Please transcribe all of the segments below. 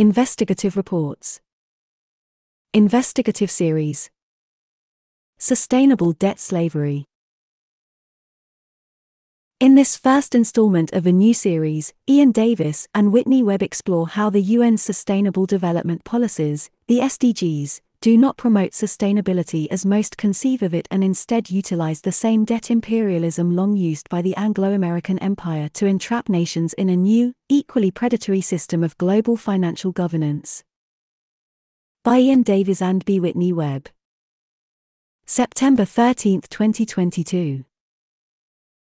Investigative reports. Investigative series. Sustainable debt slavery. In this first installment of a new series, Iain Davis and Whitney Webb explore how the UN's Sustainable Development Policies, the SDGs, do not promote sustainability as most conceive of it and instead utilize the same debt imperialism long used by the Anglo American Empire to entrap nations in a new, equally predatory system of global financial governance. By Iain Davis and B. Whitney Webb. September 13, 2022.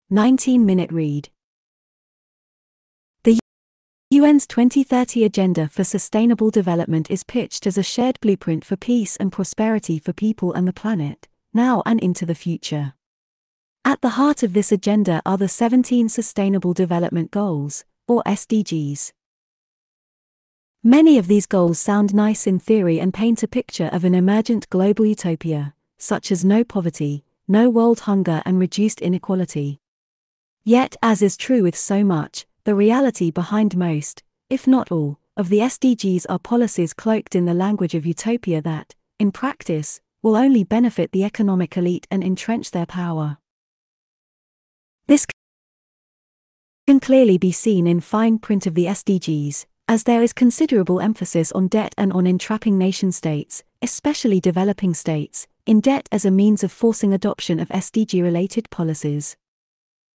19 minute read. UN's 2030 Agenda for Sustainable Development is pitched as a shared blueprint for peace and prosperity for people and the planet, now and into the future. At the heart of this agenda are the 17 Sustainable Development Goals, or SDGs. Many of these goals sound nice in theory and paint a picture of an emergent global utopia, such as no poverty, no world hunger, and reduced inequality. Yet, as is true with so much, the reality behind most, if not all, of the SDGs are policies cloaked in the language of utopia that, in practice, will only benefit the economic elite and entrench their power. This can clearly be seen in fine print of the SDGs, as there is considerable emphasis on debt and on entrapping nation states, especially developing states, in debt as a means of forcing adoption of SDG related policies.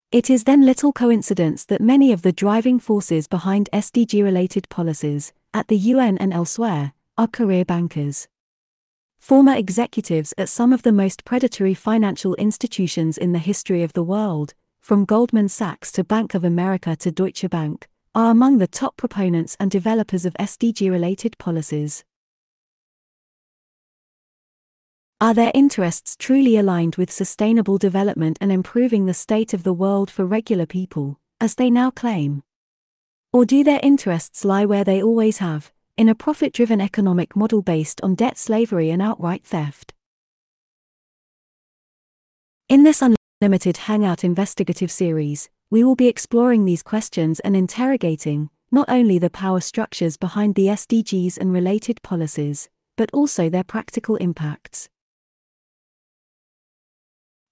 It is then little coincidence that many of the driving forces behind SDG related policies, at the UN and elsewhere, are career bankers. Former executives at some of the most predatory financial institutions in the history of the world, from Goldman Sachs to Bank of America to Deutsche Bank, are among the top proponents and developers of SDG related policies. Are their interests truly aligned with sustainable development and improving the state of the world for regular people, as they now claim? Or do their interests lie where they always have, in a profit driven economic model based on debt slavery and outright theft? In this unlimited Hangout investigative series, we will be exploring these questions and interrogating not only the power structures behind the SDGs and related policies, but also their practical impacts.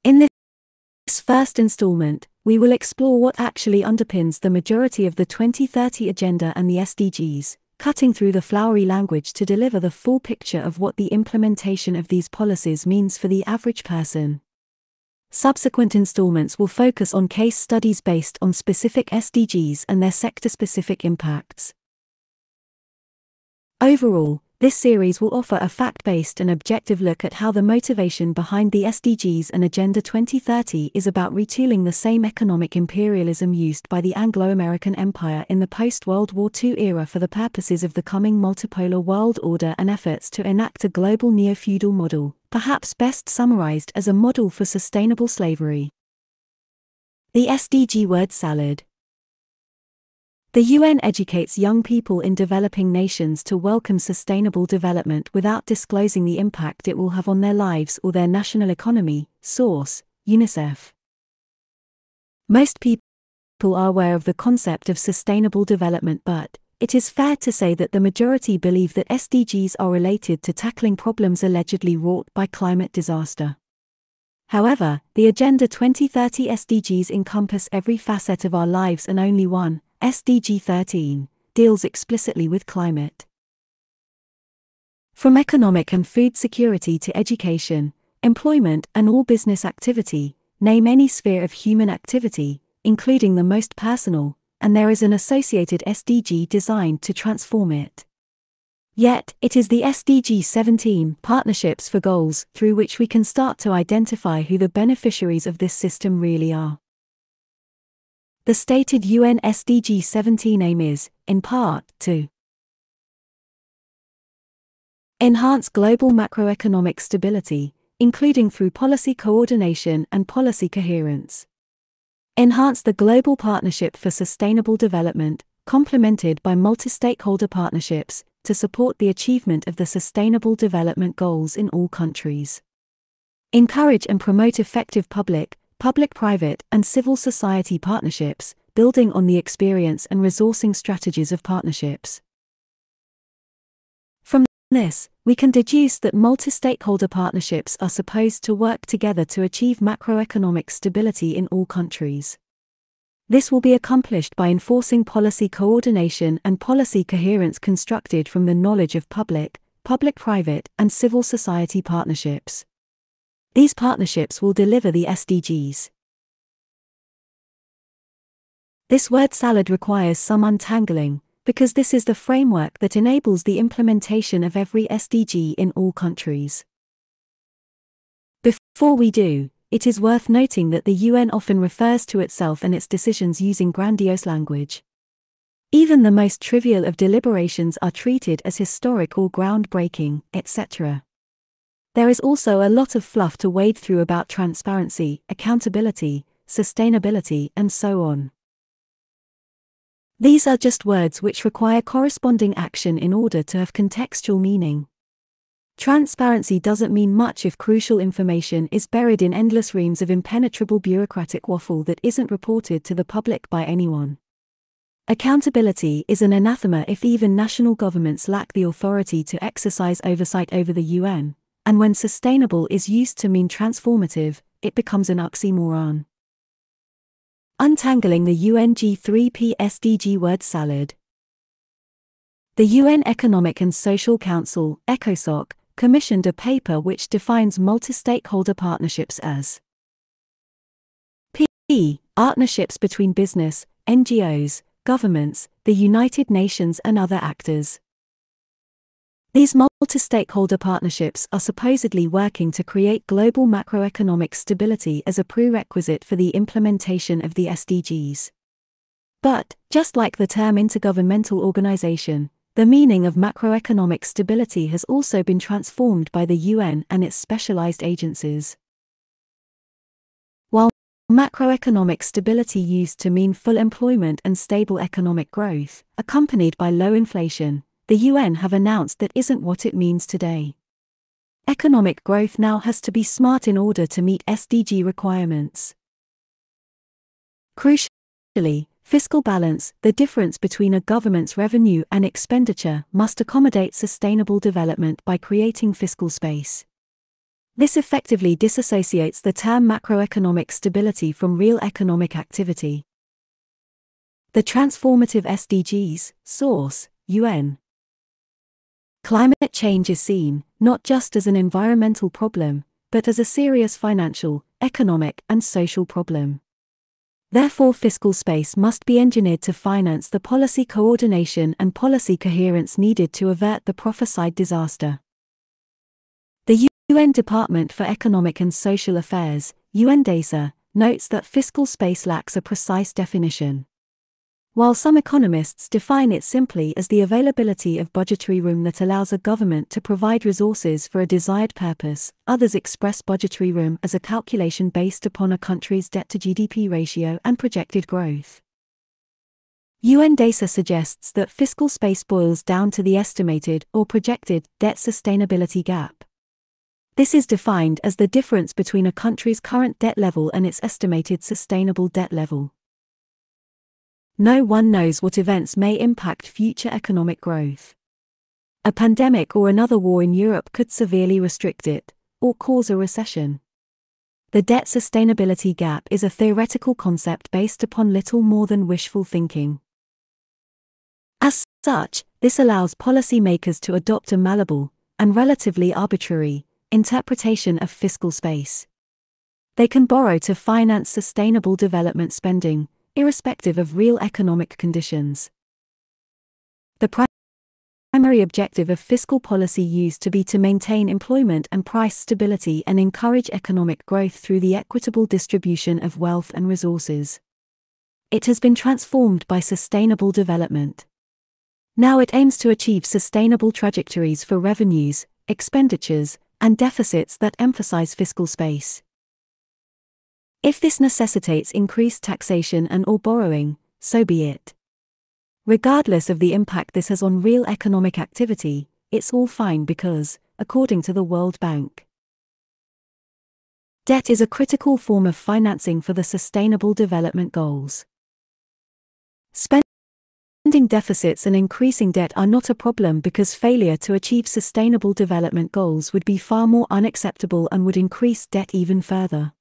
In this first installment, we will explore what actually underpins the majority of the 2030 Agenda and the SDGs, cutting through the flowery language to deliver the full picture of what the implementation of these policies means for the average person. Subsequent installments will focus on case studies based on specific SDGs and their sector specific impacts. Overall, this series will offer a fact based and objective look at how the motivation behind the SDGs and Agenda 2030 is about retooling the same economic imperialism used by the Anglo American Empire in the post World War II era for the purposes of the coming multipolar world order and efforts to enact a global neo feudal model, perhaps best summarized as a model for sustainable slavery. The SDG word salad. The UN educates young people in developing nations to welcome sustainable development without disclosing the impact it will have on their lives or their national economy. Source UNICEF. Most people are aware of the concept of sustainable development, but it is fair to say that the majority believe that SDGs are related to tackling problems allegedly wrought by climate disaster. However, the Agenda 2030 SDGs encompass every facet of our lives and only one, SDG 13, deals explicitly with climate. From economic and food security to education, employment, and all business activity, name any sphere of human activity, including the most personal, and there is an associated SDG designed to transform it. Yet, it is the SDG 17 partnerships for goals through which we can start to identify who the beneficiaries of this system really are. The stated UN SDG 17 aim is, in part, to enhance global macroeconomic stability, including through policy coordination and policy coherence. Enhance the global partnership for sustainable development, complemented by multi stakeholder partnerships, to support the achievement of the Sustainable Development Goals in all countries. Encourage and promote effective public, public private, and civil society partnerships, building on the experience and resourcing strategies of partnerships. From this, we can deduce that multi stakeholder partnerships are supposed to work together to achieve macroeconomic stability in all countries. This will be accomplished by enforcing policy coordination and policy coherence constructed from the knowledge of public, public private, and civil society partnerships. These partnerships will deliver the SDGs. This word salad requires some untangling, because this is the framework that enables the implementation of every SDG in all countries. Before we do, it is worth noting that the UN often refers to itself and its decisions using grandiose language. Even the most trivial of deliberations are treated as historic or groundbreaking, etc. There is also a lot of fluff to wade through about transparency, accountability, sustainability, and so on. These are just words which require corresponding action in order to have contextual meaning. Transparency doesn't mean much if crucial information is buried in endless reams of impenetrable bureaucratic waffle that isn't reported to the public by anyone. Accountability is an anathema if even national governments lack the authority to exercise oversight over the UN, and when sustainable is used to mean transformative, it becomes an oxymoron. Untangling the UNG3P SDG word salad. The UN Economic and Social Council, ECOSOC, commissioned a paper which defines multi-stakeholder partnerships as P. Partnerships between business, NGOs, governments, the United Nations and other actors. These multi-stakeholder partnerships are supposedly working to create global macroeconomic stability as a prerequisite for the implementation of the SDGs. But, just like the term intergovernmental organization, the meaning of macroeconomic stability has also been transformed by the UN and its specialized agencies. While macroeconomic stability used to mean full employment and stable economic growth, accompanied by low inflation, the UN have announced that isn't what it means today. Economic growth now has to be smart in order to meet SDG requirements. Crucially, Fiscal balance, the difference between a government's revenue and expenditure, must accommodate sustainable development by creating fiscal space. This effectively disassociates the term macroeconomic stability from real economic activity. The transformative SDGs, source, UN. Climate change is seen, not just as an environmental problem, but as a serious financial, economic, and social problem. Therefore, fiscal space must be engineered to finance the policy coordination and policy coherence needed to avert the prophesied disaster. The UN Department for Economic and Social Affairs, UNDESA, notes that fiscal space lacks a precise definition. While some economists define it simply as the availability of budgetary room that allows a government to provide resources for a desired purpose, others express budgetary room as a calculation based upon a country's debt to GDP ratio and projected growth. UNDESA suggests that fiscal space boils down to the estimated or projected debt sustainability gap. This is defined as the difference between a country's current debt level and its estimated sustainable debt level. No one knows what events may impact future economic growth. A pandemic or another war in Europe could severely restrict it, or cause a recession. The debt sustainability gap is a theoretical concept based upon little more than wishful thinking. As such, this allows policymakers to adopt a malleable, and relatively arbitrary, interpretation of fiscal space. They can borrow to finance sustainable development spending, irrespective of real economic conditions. The primary objective of fiscal policy used to be to maintain employment and price stability and encourage economic growth through the equitable distribution of wealth and resources. It has been transformed by sustainable development. Now it aims to achieve sustainable trajectories for revenues, expenditures, and deficits that emphasize fiscal space. If this necessitates increased taxation and or borrowing, so be it. Regardless of the impact this has on real economic activity, it's all fine because, according to the World Bank, debt is a critical form of financing for the Sustainable Development Goals. Spending deficits and increasing debt are not a problem because failure to achieve sustainable development goals would be far more unacceptable and would increase debt even further.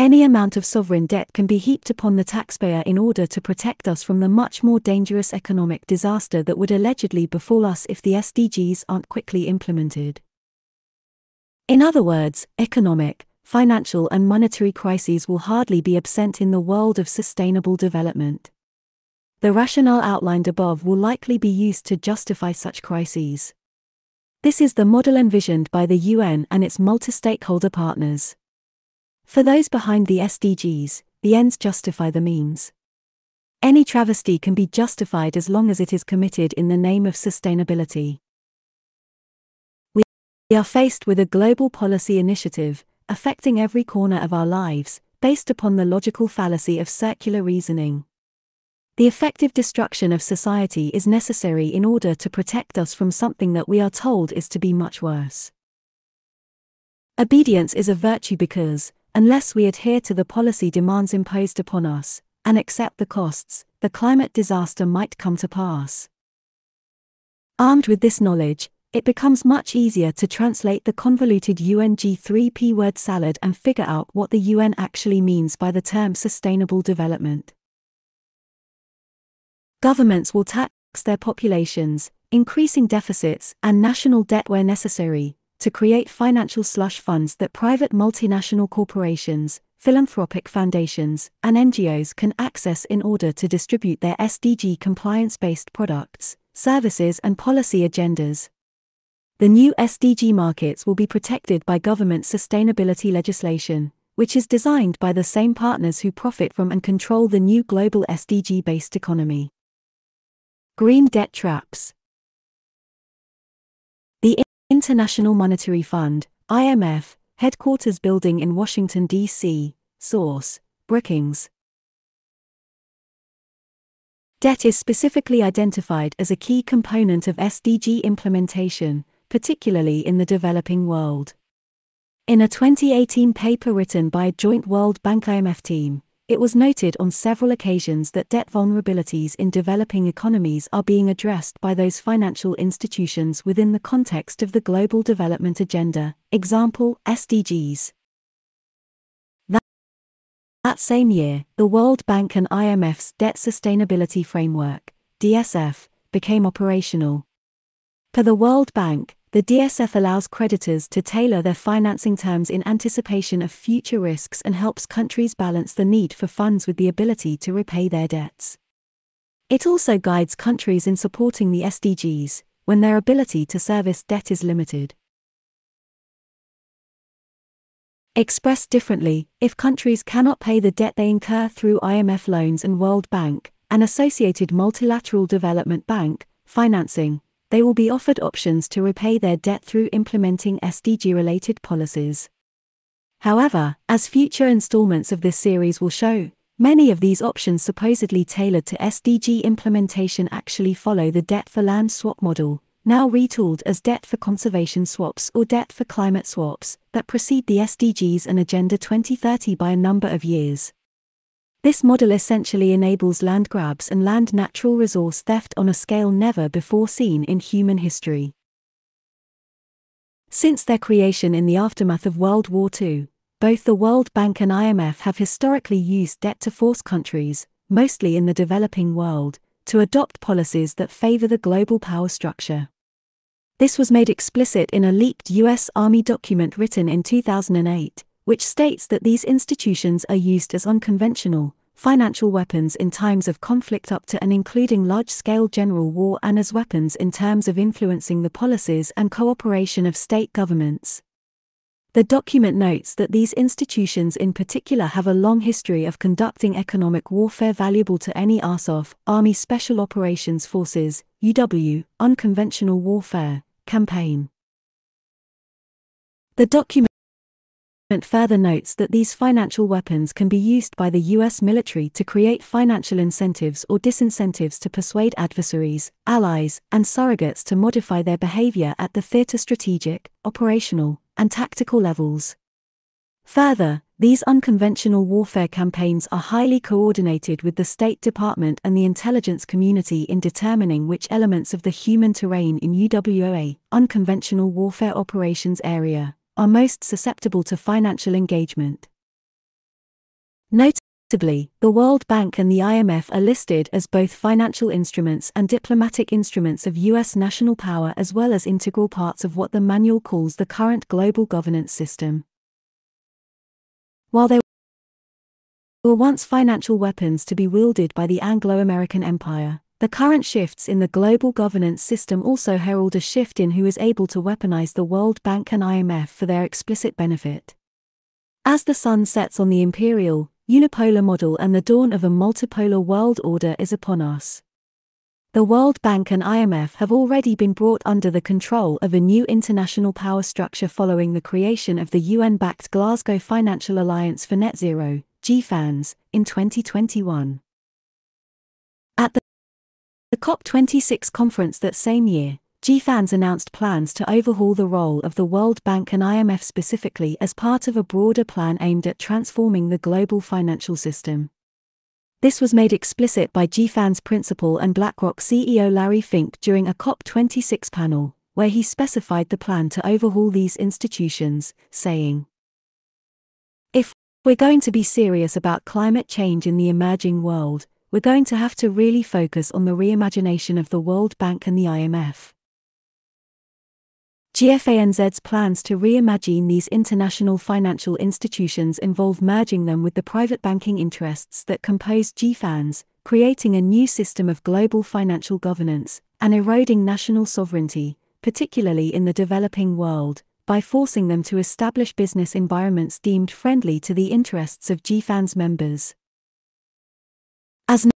Any amount of sovereign debt can be heaped upon the taxpayer in order to protect us from the much more dangerous economic disaster that would allegedly befall us if the SDGs aren't quickly implemented. In other words, economic, financial, and monetary crises will hardly be absent in the world of sustainable development. The rationale outlined above will likely be used to justify such crises. This is the model envisioned by the UN and its multi stakeholder partners. For those behind the SDGs, the ends justify the means. Any travesty can be justified as long as it is committed in the name of sustainability. We are faced with a global policy initiative, affecting every corner of our lives, based upon the logical fallacy of circular reasoning. The effective destruction of society is necessary in order to protect us from something that we are told is to be much worse. Obedience is a virtue because, unless we adhere to the policy demands imposed upon us, and accept the costs, the climate disaster might come to pass. Armed with this knowledge, it becomes much easier to translate the convoluted UNG3P word salad and figure out what the UN actually means by the term sustainable development. Governments will tax their populations, increasing deficits and national debt where necessary, to create financial slush funds that private multinational corporations, philanthropic foundations, and NGOs can access in order to distribute their SDG compliance based products, services, and policy agendas. The new SDG markets will be protected by government sustainability legislation, which is designed by the same partners who profit from and control the new global SDG based economy. Green Debt Traps International Monetary Fund, IMF, headquarters building in Washington, D.C., source, Brookings. Debt is specifically identified as a key component of SDG implementation, particularly in the developing world. In a 2018 paper written by a joint World Bank IMF team, it was noted on several occasions that debt vulnerabilities in developing economies are being addressed by those financial institutions within the context of the Global Development Agenda, example, SDGs. That, same year, the World Bank and IMF's Debt Sustainability Framework, DSF, became operational. Per the World Bank, the DSF allows creditors to tailor their financing terms in anticipation of future risks and helps countries balance the need for funds with the ability to repay their debts. It also guides countries in supporting the SDGs when their ability to service debt is limited. Expressed differently, if countries cannot pay the debt they incur through IMF loans and World Bank, an associated multilateral development bank, financing, they will be offered options to repay their debt through implementing SDG related policies. However, as future installments of this series will show, many of these options supposedly tailored to SDG implementation actually follow the debt for land swap model, now retooled as debt for conservation swaps or debt for climate swaps, that precede the SDGs and Agenda 2030 by a number of years. This model essentially enables land grabs and land natural resource theft on a scale never before seen in human history. Since their creation in the aftermath of World War II, both the World Bank and IMF have historically used debt to force countries, mostly in the developing world, to adopt policies that favor the global power structure. This was made explicit in a leaked U.S. Army document written in 2008, which states that these institutions are used as unconventional, financial weapons in times of conflict up to and including large scale general war and as weapons in terms of influencing the policies and cooperation of state governments. The document notes that these institutions in particular have a long history of conducting economic warfare valuable to any ASOF, Army Special Operations Forces, UW, unconventional warfare, campaign. The document further notes that these financial weapons can be used by the U.S. military to create financial incentives or disincentives to persuade adversaries, allies, and surrogates to modify their behavior at the theater strategic, operational, and tactical levels. Further, these unconventional warfare campaigns are highly coordinated with the State Department and the intelligence community in determining which elements of the human terrain in UWOA, unconventional warfare operations area, are most susceptible to financial engagement. Notably, the World Bank and the IMF are listed as both financial instruments and diplomatic instruments of U.S. national power as well as integral parts of what the manual calls the current global governance system. While they were once financial weapons to be wielded by the Anglo American Empire, the current shifts in the global governance system also herald a shift in who is able to weaponize the World Bank and IMF for their explicit benefit. As the sun sets on the imperial, unipolar model and the dawn of a multipolar world order is upon us the World Bank and IMF have already been brought under the control of a new international power structure following the creation of the UN backed Glasgow Financial Alliance for Net Zero, GFANZ, in 2021. At the, the COP26 conference that same year, GFANZ announced plans to overhaul the role of the World Bank and IMF specifically as part of a broader plan aimed at transforming the global financial system. This was made explicit by GFANZ principal and BlackRock CEO Larry Fink during a COP26 panel, where he specified the plan to overhaul these institutions, saying, If we're going to be serious about climate change in the emerging world, we're going to have to really focus on the reimagination of the World Bank and the IMF. GFANZ's plans to reimagine these international financial institutions involve merging them with the private banking interests that compose GFANZ, creating a new system of global financial governance, and eroding national sovereignty, particularly in the developing world, by forcing them to establish business environments deemed friendly to the interests of GFANZ members. As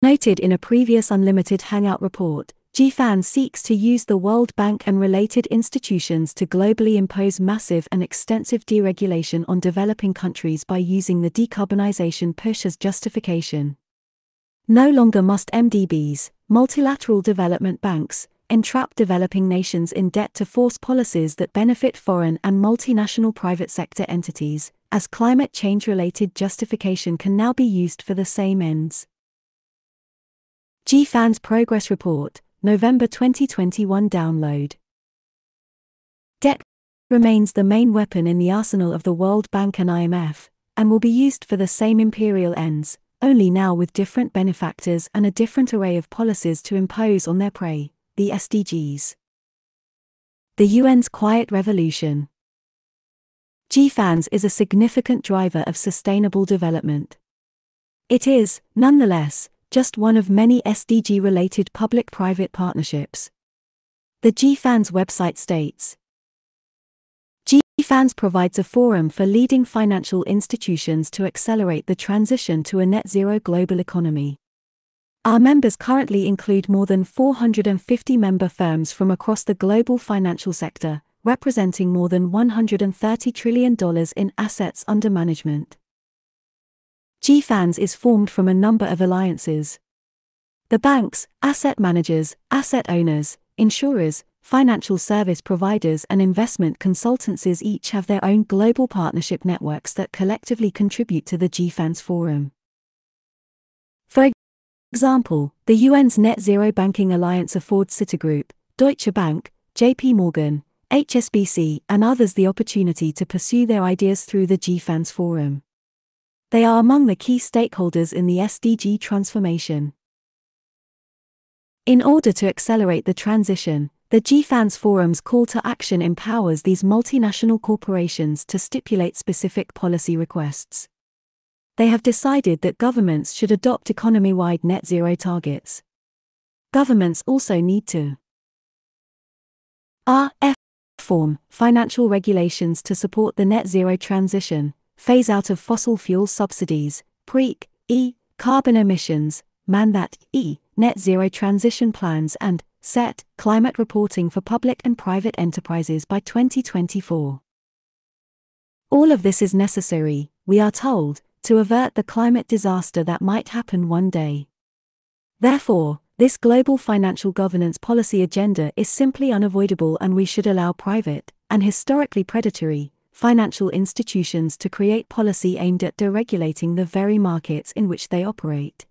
noted in a previous Unlimited Hangout report, GFANZ seeks to use the World Bank and related institutions to globally impose massive and extensive deregulation on developing countries by using the decarbonization push as justification. No longer must MDBs, multilateral development banks, entrap developing nations in debt to force policies that benefit foreign and multinational private sector entities, as climate change related justification can now be used for the same ends. GFANZ's Progress Report November 2021 download. Debt remains the main weapon in the arsenal of the World Bank and IMF, and will be used for the same imperial ends, only now with different benefactors and a different array of policies to impose on their prey, the SDGs. The UN's Quiet Revolution. GFANZ is a significant driver of sustainable development. It is, nonetheless, just one of many SDG related public private partnerships. The GFANZ website states GFANZ provides a forum for leading financial institutions to accelerate the transition to a net zero global economy. Our members currently include more than 450 member firms from across the global financial sector, representing more than $130 trillion in assets under management. GFANZ is formed from a number of alliances. The banks, asset managers, asset owners, insurers, financial service providers, and investment consultancies each have their own global partnership networks that collectively contribute to the GFANZ Forum. For example, the UN's Net Zero Banking Alliance affords Citigroup, Deutsche Bank, JP Morgan, HSBC, and others the opportunity to pursue their ideas through the GFANZ Forum. They are among the key stakeholders in the SDG transformation. In order to accelerate the transition, the GFANZ Forum's call to action empowers these multinational corporations to stipulate specific policy requests. They have decided that governments should adopt economy wide net zero targets. Governments also need to RF form financial regulations to support the net zero transition, phase out of fossil fuel subsidies, PREAK, E, carbon emissions, MANDAT, E, net zero transition plans, and SET, climate reporting for public and private enterprises by 2024. All of this is necessary, we are told, to avert the climate disaster that might happen one day. Therefore, this global financial governance policy agenda is simply unavoidable and we should allow private, and historically predatory, financial institutions to create policy aimed at deregulating the very markets in which they operate.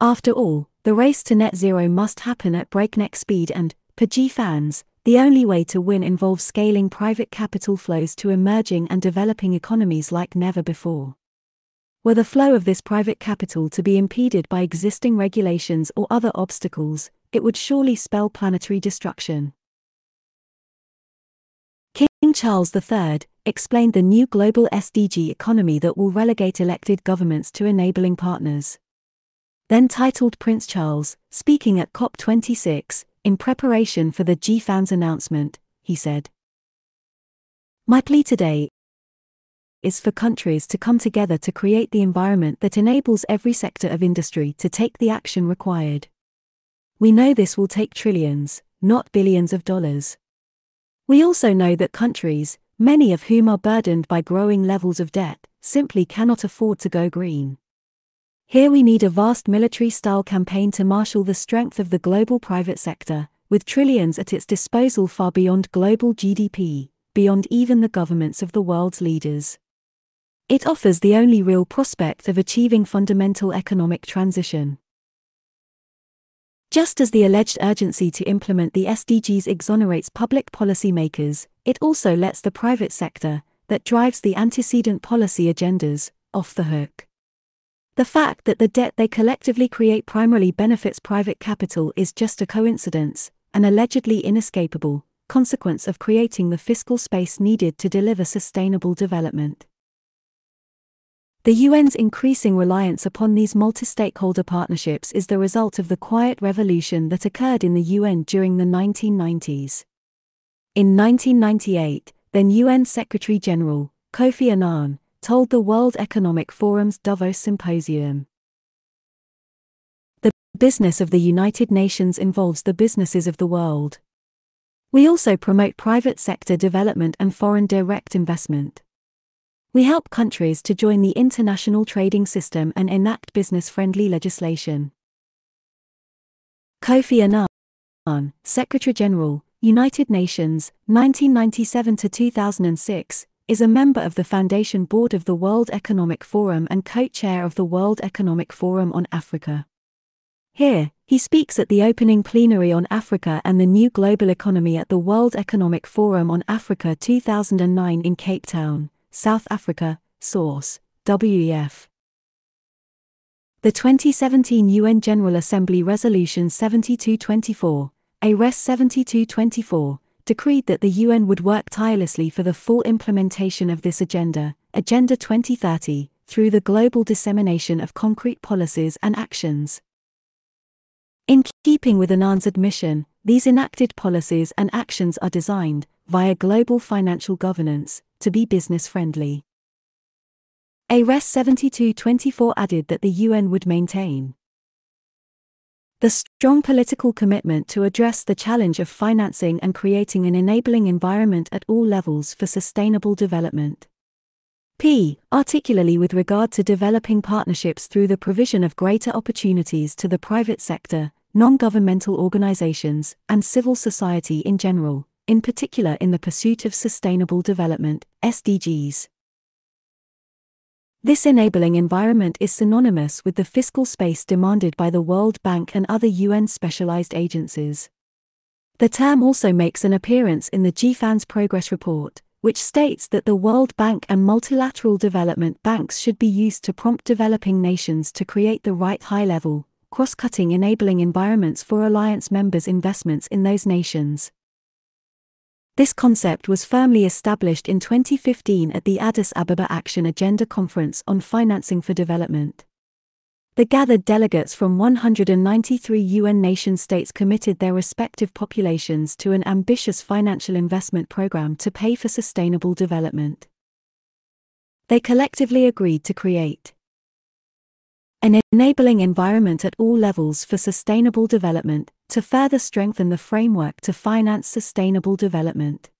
After all, the race to net zero must happen at breakneck speed and, per GFANZ, the only way to win involves scaling private capital flows to emerging and developing economies like never before. Were the flow of this private capital to be impeded by existing regulations or other obstacles, it would surely spell planetary destruction. King Charles III explained the new global SDG economy that will relegate elected governments to enabling partners. Then titled Prince Charles, speaking at COP26, in preparation for the GFANZ announcement, he said, My plea today is for countries to come together to create the environment that enables every sector of industry to take the action required. We know this will take trillions, not billions of dollars. We also know that countries, many of whom are burdened by growing levels of debt, simply cannot afford to go green. Here we need a vast military style campaign to marshal the strength of the global private sector, with trillions at its disposal far beyond global GDP, beyond even the governments of the world's leaders. It offers the only real prospect of achieving fundamental economic transition. Just as the alleged urgency to implement the SDGs exonerates public policymakers, it also lets the private sector, that drives the antecedent policy agendas, off the hook. The fact that the debt they collectively create primarily benefits private capital is just a coincidence, an allegedly inescapable consequence of creating the fiscal space needed to deliver sustainable development. The UN's increasing reliance upon these multi stakeholder partnerships is the result of the quiet revolution that occurred in the UN during the 1990s. In 1998, then UN Secretary General, Kofi Annan, told the World Economic Forum's Davos Symposium. The business of the United Nations involves the businesses of the world. We also promote private sector development and foreign direct investment. We help countries to join the international trading system and enact business friendly legislation. Kofi Annan, Secretary General, United Nations, 1997 to 2006, is a member of the Foundation Board of the World Economic Forum and co chair of the World Economic Forum on Africa. Here, he speaks at the opening plenary on Africa and the new global economy at the World Economic Forum on Africa 2009 in Cape Town, South Africa. Source WEF. The 2017 UN General Assembly Resolution 7224, ARES 7224, decreed that the UN would work tirelessly for the full implementation of this agenda, Agenda 2030, through the global dissemination of concrete policies and actions. In keeping with Annan's admission, these enacted policies and actions are designed, via global financial governance, to be business friendly. ARES 7224 added that the UN would maintain the strong political commitment to address the challenge of financing and creating an enabling environment at all levels for sustainable development. P. Particularly with regard to developing partnerships through the provision of greater opportunities to the private sector, non governmental organizations, and civil society in general, in particular in the pursuit of sustainable development, SDGs. This enabling environment is synonymous with the fiscal space demanded by the World Bank and other UN specialized agencies. The term also makes an appearance in the GFANZ Progress Report, which states that the World Bank and multilateral development banks should be used to prompt developing nations to create the right high level, cross cutting enabling environments for alliance members' investments in those nations. This concept was firmly established in 2015 at the Addis Ababa Action Agenda Conference on Financing for Development. The gathered delegates from 193 UN nation states committed their respective populations to an ambitious financial investment program to pay for sustainable development. They collectively agreed to create an enabling environment at all levels for sustainable development, to further strengthen the framework to finance sustainable development.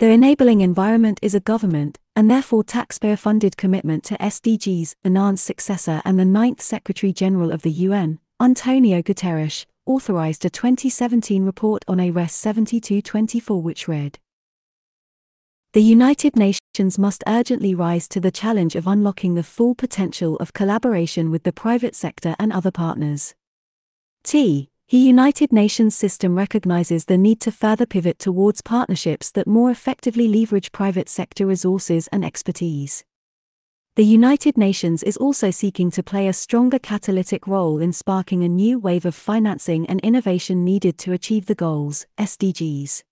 The enabling environment is a government, and therefore taxpayer funded commitment to SDGs, Annan's successor and the ninth Secretary General of the UN, Antonio Guterres, authorized a 2017 report on ARES 7224 which read The United Nations must urgently rise to the challenge of unlocking the full potential of collaboration with the private sector and other partners. T. The United Nations system recognizes the need to further pivot towards partnerships that more effectively leverage private sector resources and expertise. The United Nations is also seeking to play a stronger catalytic role in sparking a new wave of financing and innovation needed to achieve the goals, SDGs.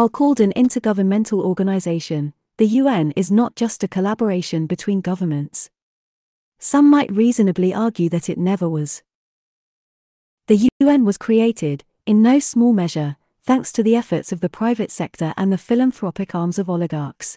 While called an intergovernmental organization, the UN is not just a collaboration between governments. Some might reasonably argue that it never was. The UN was created, in no small measure, thanks to the efforts of the private sector and the philanthropic arms of oligarchs.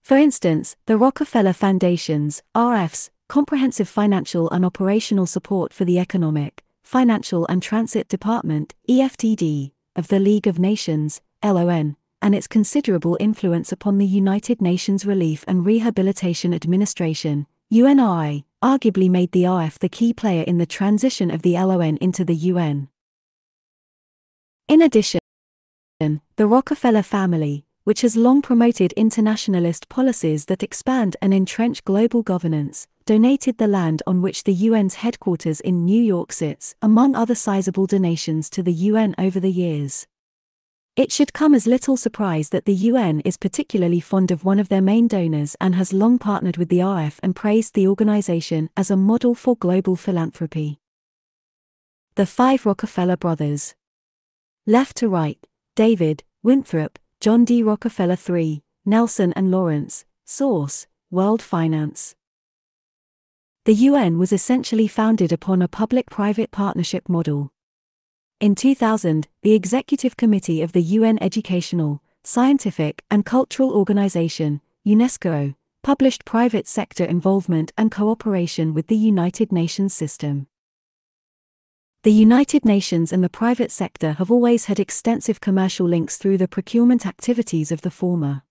For instance, the Rockefeller Foundation's, RF's, comprehensive financial and operational support for the Economic, Financial and Transit Department, EFTD, of the League of Nations, LON, and its considerable influence upon the United Nations Relief and Rehabilitation Administration, UNRI, arguably made the RF the key player in the transition of the LON into the UN. In addition, the Rockefeller family, which has long promoted internationalist policies that expand and entrench global governance, donated the land on which the UN's headquarters in New York sits, among other sizable donations to the UN over the years. It should come as little surprise that the UN is particularly fond of one of their main donors and has long partnered with the RF and praised the organization as a model for global philanthropy. The five Rockefeller brothers. Left to right, David, Winthrop, John D. Rockefeller III, Nelson and Laurance, Source, World Finance. The UN was essentially founded upon a public private partnership model. In 2000, the Executive Committee of the UN Educational, Scientific and Cultural Organization, UNESCO, published private sector involvement and cooperation with the United Nations system. The United Nations and the private sector have always had extensive commercial links through the procurement activities of the former.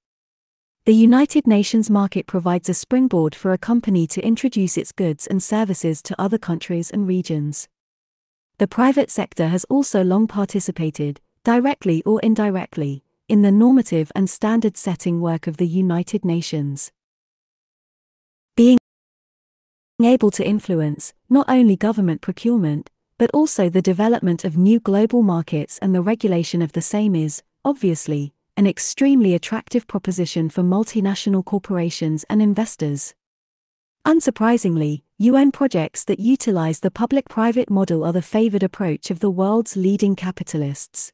The United Nations market provides a springboard for a company to introduce its goods and services to other countries and regions. The private sector has also long participated, directly or indirectly, in the normative and standard setting work of the United Nations. Being able to influence, not only government procurement, but also the development of new global markets and the regulation of the same is, obviously, an extremely attractive proposition for multinational corporations and investors. Unsurprisingly, UN projects that utilize the public private model are the favored approach of the world's leading capitalists.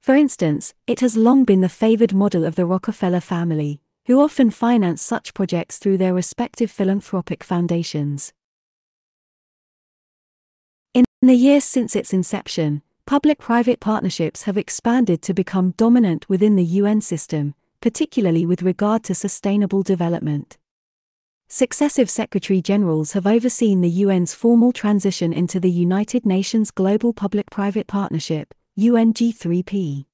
For instance, it has long been the favored model of the Rockefeller family, who often finance such projects through their respective philanthropic foundations. In the years since its inception, public private partnerships have expanded to become dominant within the UN system, particularly with regard to sustainable development. Successive Secretary Generals have overseen the UN's formal transition into the United Nations Global Public Private Partnership, UNG3P.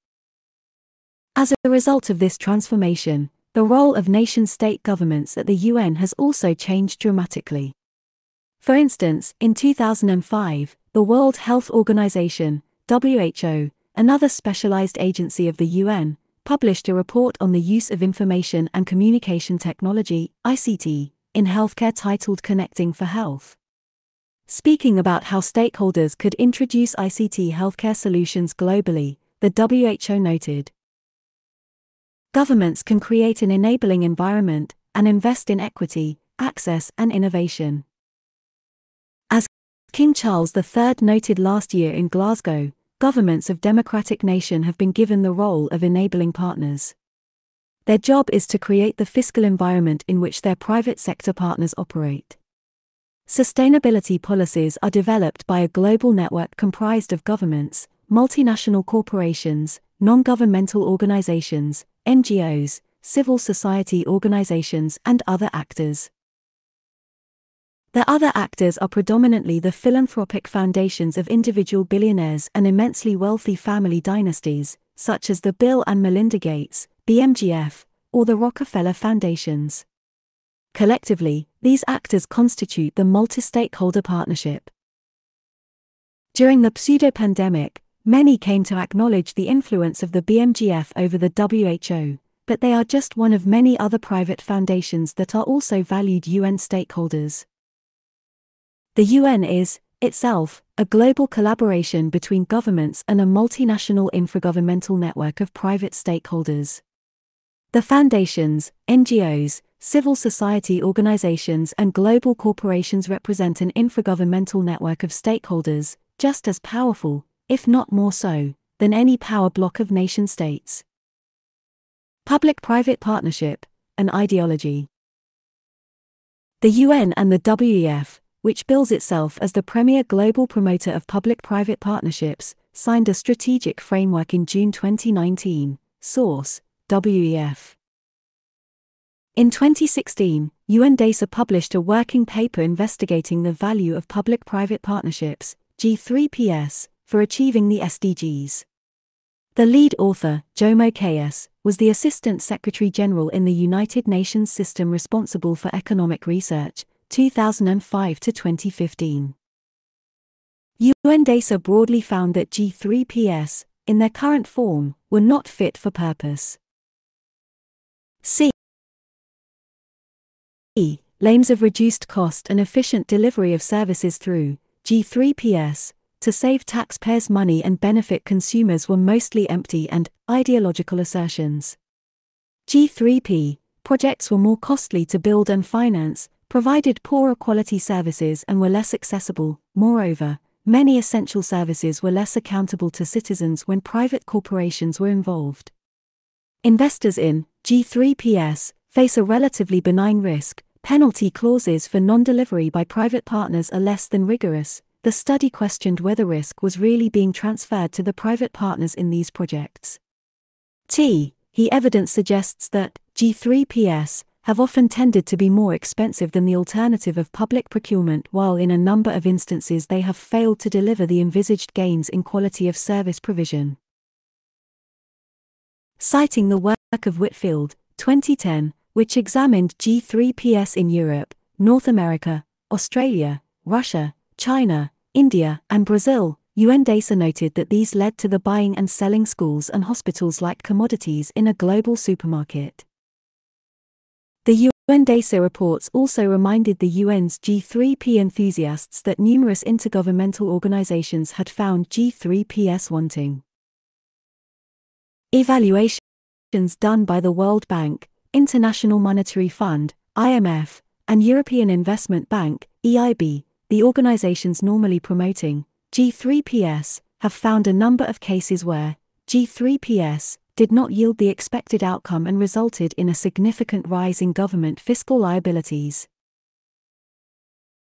As a result of this transformation, the role of nation state governments at the UN has also changed dramatically. For instance, in 2005, the World Health Organization, WHO, another specialized agency of the UN, published a report on the use of information and communication technology, ICT, in healthcare titled Connecting for Health. Speaking about how stakeholders could introduce ICT healthcare solutions globally, the WHO noted Governments can create an enabling environment and invest in equity, access, and innovation. As King Charles III noted last year in Glasgow, governments of democratic nation have been given the role of enabling partners. Their job is to create the fiscal environment in which their private sector partners operate. Sustainability policies are developed by a global network comprised of governments, multinational corporations, non governmental organizations, NGOs, civil society organizations, and other actors. The other actors are predominantly the philanthropic foundations of individual billionaires and immensely wealthy family dynasties, such as the Bill and Melinda Gates, BMGF, or the Rockefeller Foundations. Collectively, these actors constitute the multi stakeholder partnership. During the pseudo pandemic, Many came to acknowledge the influence of the BMGF over the WHO, but they are just one of many other private foundations that are also valued UN stakeholders. The UN is, itself, a global collaboration between governments and a multinational infragovernmental network of private stakeholders. The foundations, NGOs, civil society organizations, and global corporations represent an infragovernmental network of stakeholders, just as powerful, if not more so, than any power block of nation states. Public private partnership, an ideology. The UN and the WEF, which bills itself as the premier global promoter of public private partnerships, signed a strategic framework in June 2019. Source WEF. In 2016, UNDESA published a working paper investigating the value of public private partnerships, G3PS, for achieving the SDGs. The lead author, Jomo K.S., was the Assistant Secretary General in the United Nations system responsible for economic research, 2005 to 2015. UNDESA broadly found that G3PS, in their current form, were not fit for purpose. C. Lames of reduced cost and efficient delivery of services through G3PS to save taxpayers' money and benefit consumers were mostly empty and ideological assertions. G3P projects were more costly to build and finance, provided poorer quality services and were less accessible. Moreover, many essential services were less accountable to citizens when private corporations were involved. Investors in G3PS face a relatively benign risk. Penalty clauses for non delivery by private partners are less than rigorous. The study questioned whether risk was really being transferred to the private partners in these projects. T. He evidence suggests that G3PS have often tended to be more expensive than the alternative of public procurement, while in a number of instances they have failed to deliver the envisaged gains in quality of service provision. Citing the work of Whitfield, 2010, which examined G3PS in Europe, North America, Australia, Russia, China, India, and Brazil, UNDESA noted that these led to the buying and selling schools and hospitals like commodities in a global supermarket. The UNDESA reports also reminded the UN's G3P enthusiasts that numerous intergovernmental organizations had found G3PS wanting. Evaluations done by the World Bank, International Monetary Fund, IMF, and European Investment Bank, EIB, the organizations normally promoting G3PS, have found a number of cases where G3PS did not yield the expected outcome and resulted in a significant rise in government fiscal liabilities.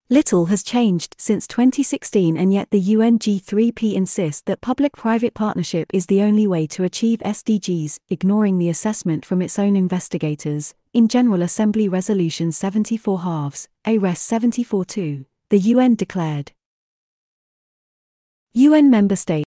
Little has changed since 2016, and yet the UNG3P insists that public private partnership is the only way to achieve SDGs, ignoring the assessment from its own investigators. In General Assembly Resolution 74 halves, ARES 74 2, the UN declared UN member states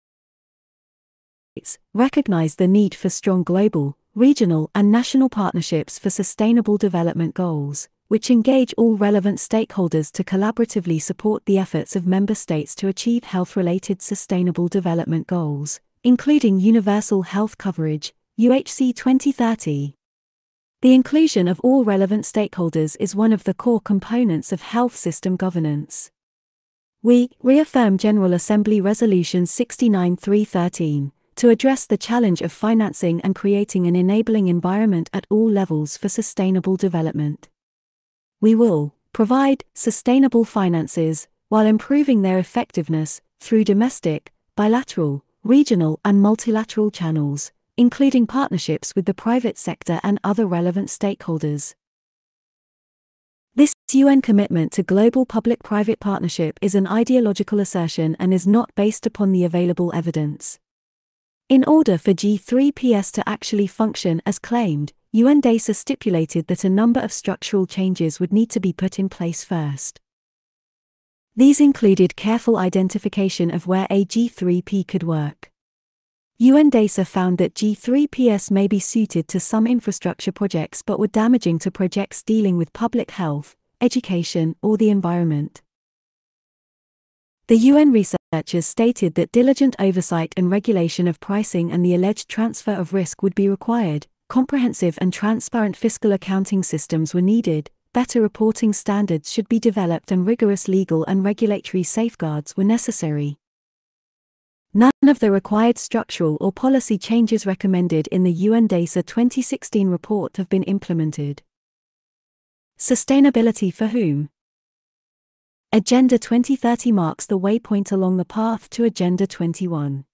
recognize the need for strong global, regional, and national partnerships for sustainable development goals, which engage all relevant stakeholders to collaboratively support the efforts of member states to achieve health related sustainable development goals, including universal health coverage, UHC 2030. The inclusion of all relevant stakeholders is one of the core components of health system governance. We reaffirm General Assembly Resolution 69 313 to address the challenge of financing and creating an enabling environment at all levels for sustainable development. We will provide sustainable finances while improving their effectiveness through domestic, bilateral, regional, and multilateral channels, including partnerships with the private sector and other relevant stakeholders. This UN commitment to global public private partnership is an ideological assertion and is not based upon the available evidence. In order for G3PS to actually function as claimed, UNDESA stipulated that a number of structural changes would need to be put in place first. These included careful identification of where a G3P could work. UNDESA found that G3PS may be suited to some infrastructure projects but were damaging to projects dealing with public health, education, or the environment. The UN researchers stated that diligent oversight and regulation of pricing and the alleged transfer of risk would be required, comprehensive and transparent fiscal accounting systems were needed, better reporting standards should be developed, and rigorous legal and regulatory safeguards were necessary. None of the required structural or policy changes recommended in the UNDESA 2016 report have been implemented. Sustainability for whom? Agenda 2030 marks the waypoint along the path to Agenda 21.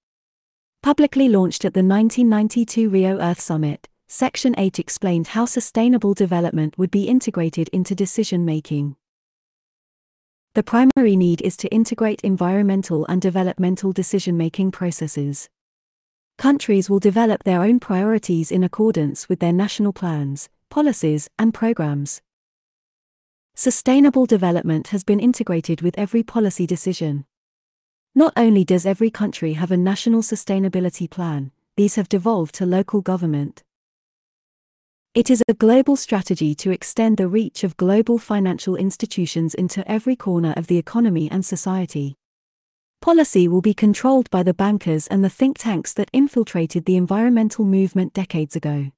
Publicly launched at the 1992 Rio Earth Summit, Section 8 explained how sustainable development would be integrated into decision making. The primary need is to integrate environmental and developmental decision making processes. Countries will develop their own priorities in accordance with their national plans, policies, and programs. Sustainable development has been integrated with every policy decision. Not only does every country have a national sustainability plan, these have devolved to local government. It is a global strategy to extend the reach of global financial institutions into every corner of the economy and society. Policy will be controlled by the bankers and the think tanks that infiltrated the environmental movement decades ago.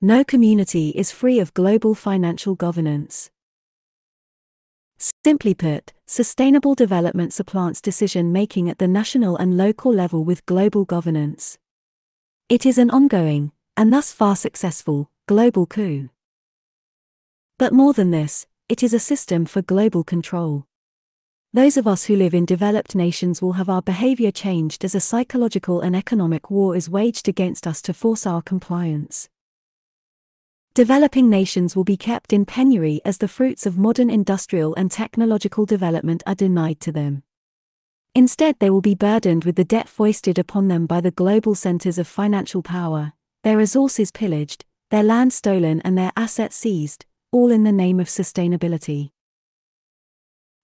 No community is free of global financial governance. Simply put, sustainable development supplants decision making at the national and local level with global governance. It is an ongoing, and thus far successful, global coup. But more than this, it is a system for global control. Those of us who live in developed nations will have our behavior changed as a psychological and economic war is waged against us to force our compliance. Developing nations will be kept in penury as the fruits of modern industrial and technological development are denied to them. Instead, they will be burdened with the debt foisted upon them by the global centers of financial power, their resources pillaged, their land stolen, and their assets seized, all in the name of sustainability.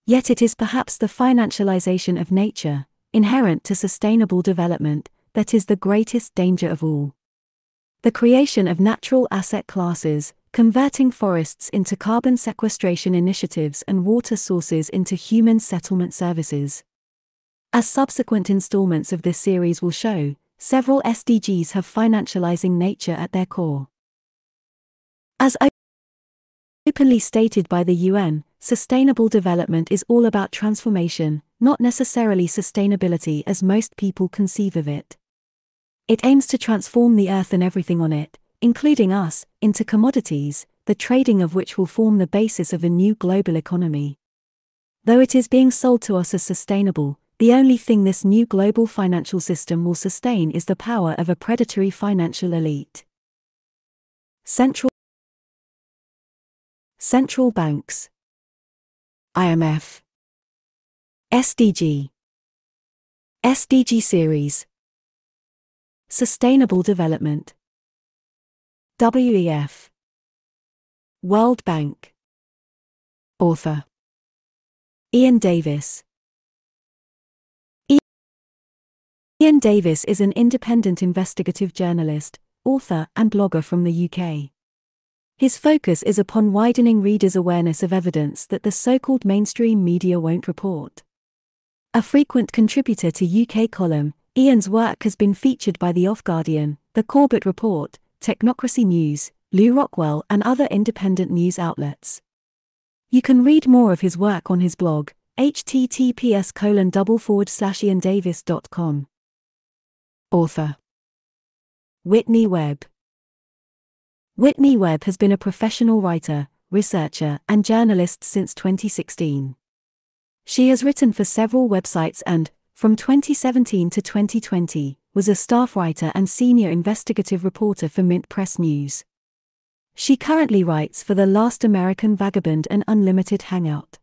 Yet it is perhaps the financialization of nature, inherent to sustainable development, that is the greatest danger of all. The creation of natural asset classes, converting forests into carbon sequestration initiatives and water sources into human settlement services. As subsequent installments of this series will show, several SDGs have financializing nature at their core. As openly stated by the UN, sustainable development is all about transformation, not necessarily sustainability as most people conceive of it. It aims to transform the earth and everything on it, including us, into commodities, the trading of which will form the basis of a new global economy. Though it is being sold to us as sustainable, the only thing this new global financial system will sustain is the power of a predatory financial elite. Central Central Banks. IMF SDG SDG Series. Sustainable Development. WEF World Bank. Author. Iain Davis Iain Davis is an independent investigative journalist, author, and blogger from the UK. His focus is upon widening readers' awareness of evidence that the so called mainstream media won't report. A frequent contributor to UK column, Iain's work has been featured by The Off Guardian, The Corbett Report, Technocracy News, Lew Rockwell, and other independent news outlets. You can read more of his work on his blog, https colon double forward slash iaindavis.com. Author Whitney Webb Whitney Webb has been a professional writer, researcher, and journalist since 2016. She has written for several websites and, from 2017 to 2020, was a staff writer and senior investigative reporter for Mint Press News. She currently writes for The Last American Vagabond and Unlimited Hangout.